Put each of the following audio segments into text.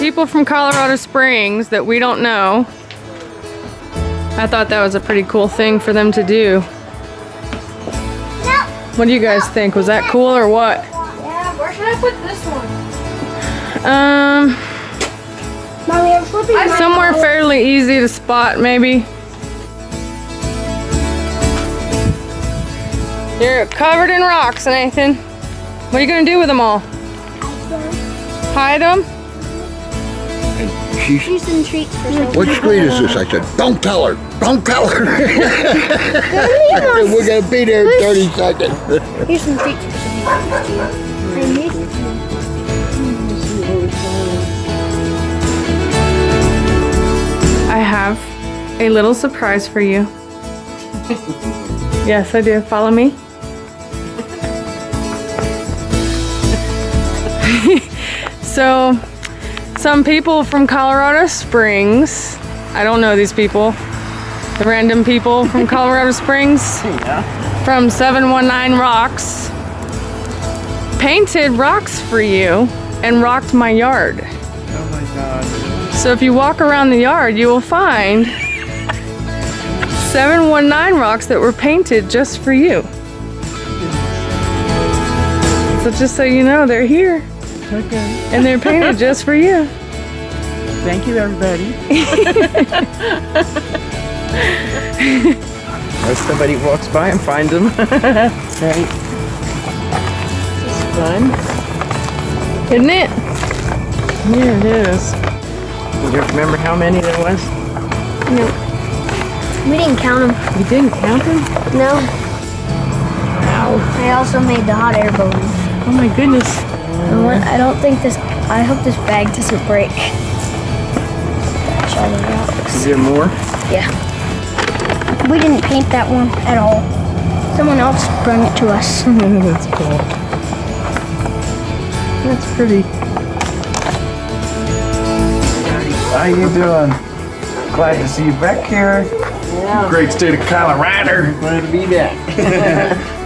people from Colorado Springs that we don't know. I thought that was a pretty cool thing for them to do. What do you guys think? Was that cool or what? Yeah, where should I put this one? Um, Mommy, I'm flipping somewhere fairly easy to spot, maybe. You're covered in rocks, Nathan. What are you gonna do with them all? Hide them? She's, She's in treats for some what street is this? I said, don't tell her. Don't tell her. We're going to be there in 30 seconds. Here's some treats for some I need I have a little surprise for you. yes, I do. Follow me. so, some people from Colorado Springs, I don't know these people, the random people from Colorado Springs, Yeah. from 719 Rocks, painted rocks for you and rocked my yard. Oh my god. So if you walk around the yard, you will find 719 rocks that were painted just for you. So just so you know, they're here Okay. and they're painted just for you. Thank you, everybody. Or somebody walks by and finds them. right. This is fun. Isn't it? Yeah, it is. Do you remember how many there was? No. We didn't count them. You didn't count them? No. Wow. I also made the hot air balloon. Oh my goodness. I want- I don't think this. I hope this bag doesn't break. That's all the rocks. Is there more? Yeah. We didn't paint that one at all. Someone else brought it to us. That's cool. That's pretty. How you doing? Glad to see you back here. Great state of Colorado. Glad to be back.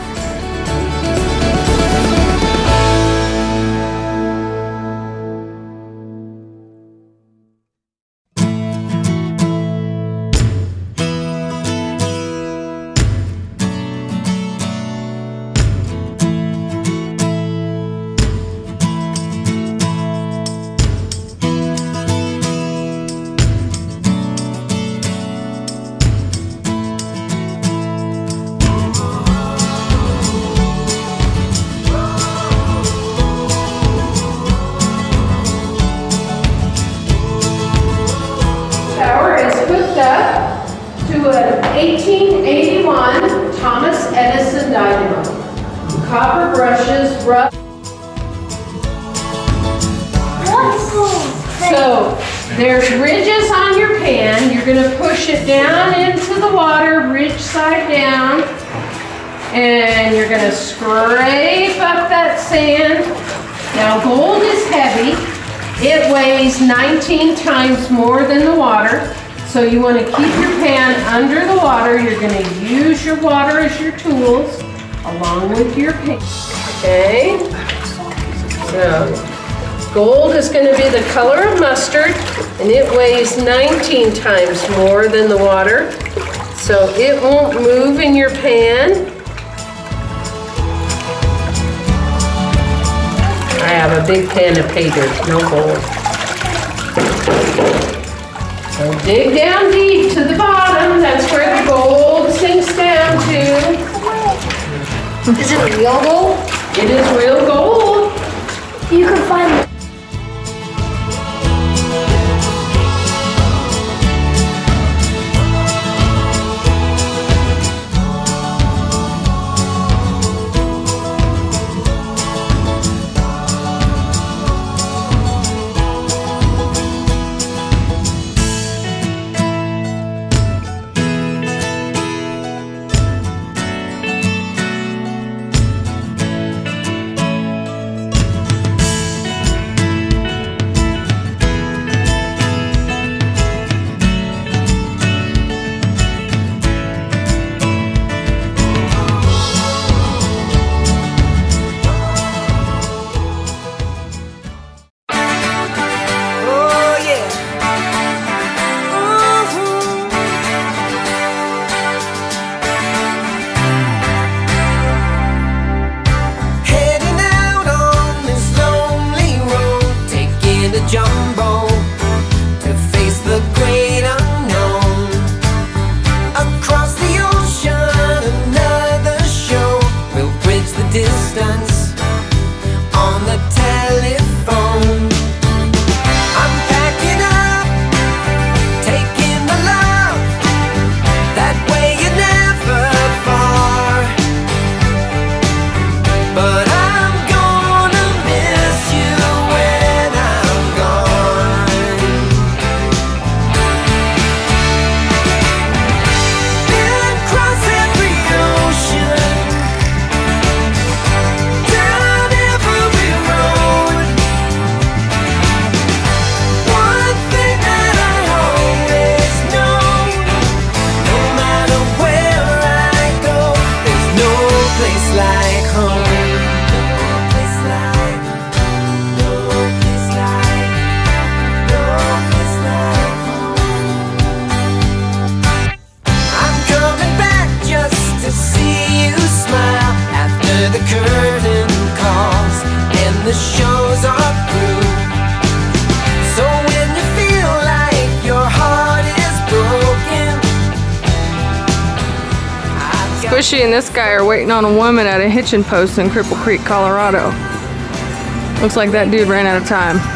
there's ridges on your pan. You're gonna push it down into the water, ridge side down. And you're gonna scrape up that sand. Now gold is heavy. It weighs 19 times more than the water. So you want to keep your pan under the water. You're going to use your water as your tools along with your pan. Okay? So gold is going to be the color of mustard and it weighs 19 times more than the water. So it won't move in your pan. I have a big pan of dirt, no gold. So dig down deep to the bottom, that's where the gold sinks down to. Is it real gold? It is real gold. You can find. and this guy are waiting on a woman at a hitching post in Cripple Creek, Colorado. Looks like that dude ran out of time.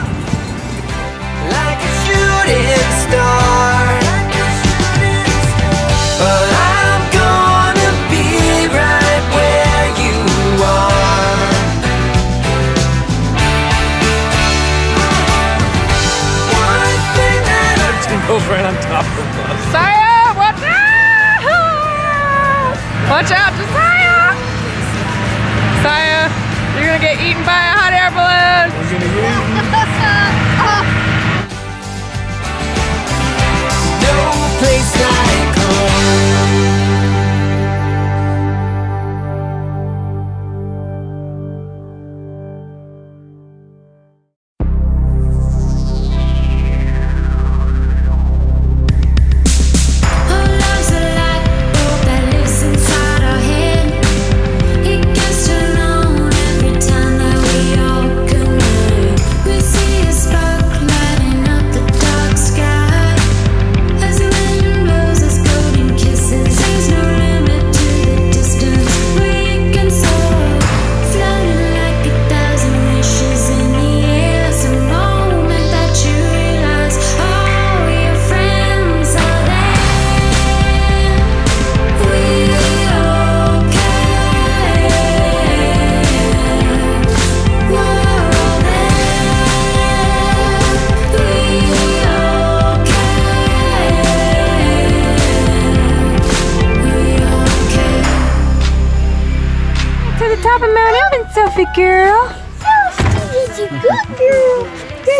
Watch out!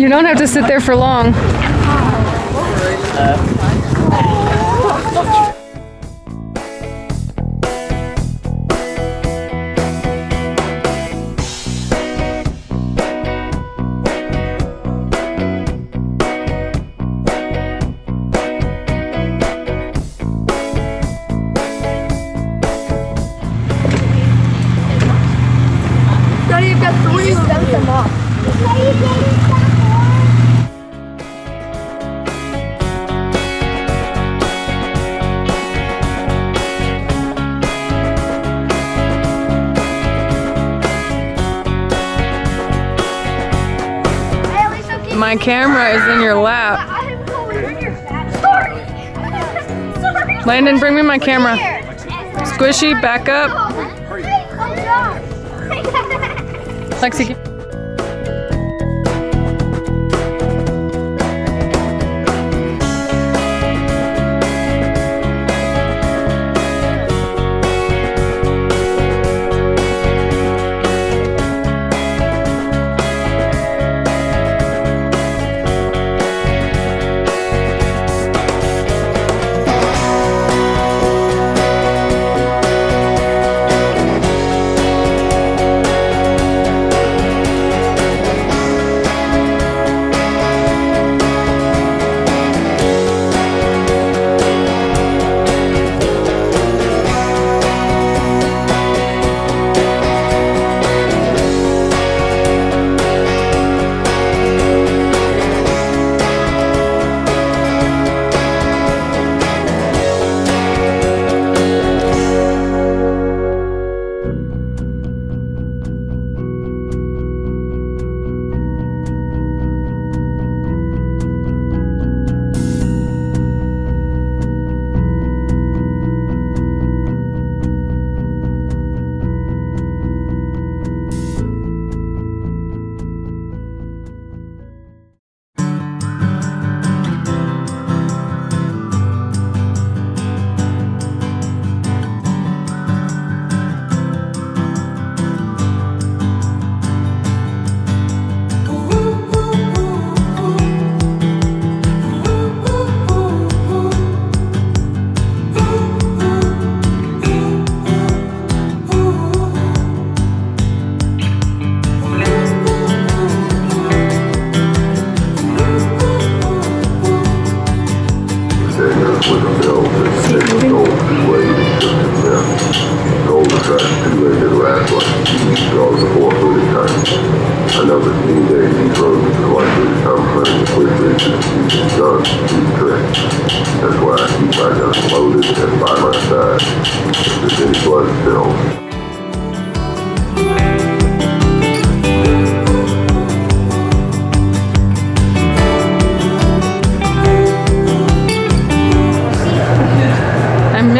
You don't have to sit there for long. Uh, my camera is in your lap. I'm going here. Sorry. Sorry. Landon, bring me my camera. Squishy, back up. Lexi,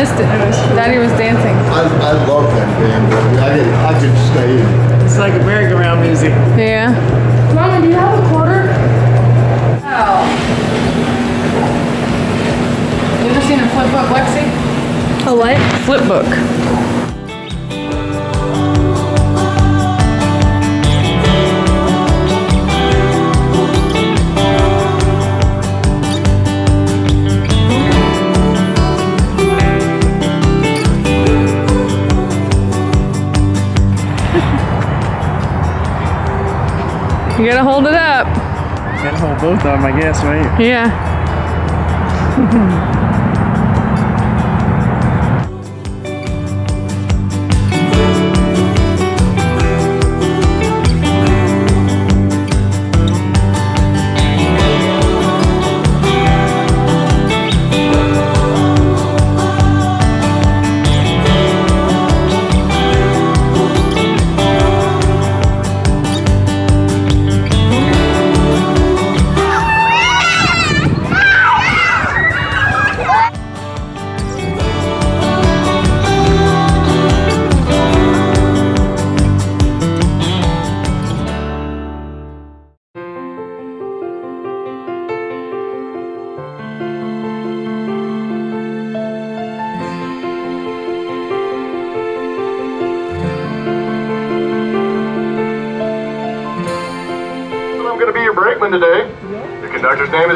missed it. Daddy was dancing. I, I love that band, I didn't, I could stay in. It's like a merry-go-round music. Yeah. Mama, do you have a quarter? Oh. You ever seen a flip book, Lexi? A what? Flip book. You gotta hold it up. Gotta hold both of them, I guess, right? Yeah.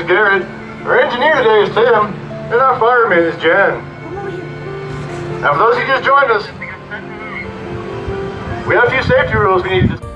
Garrett. Our engineer today is Tim. And our fireman is Jen. Now, for those who just joined us, we have a few safety rules we need to